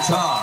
guitar.